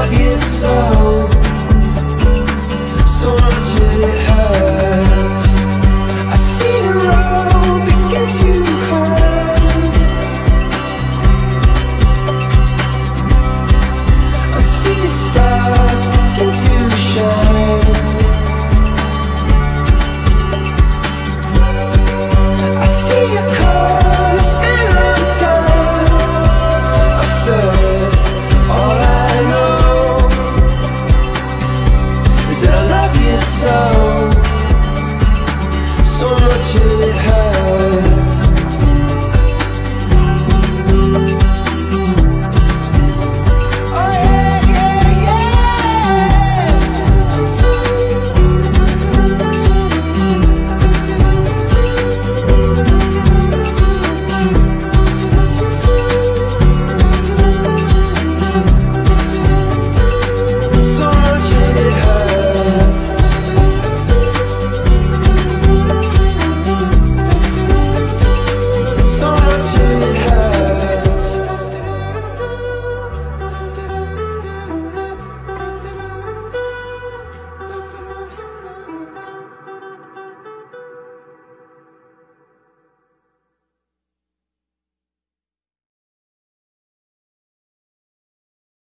love you so.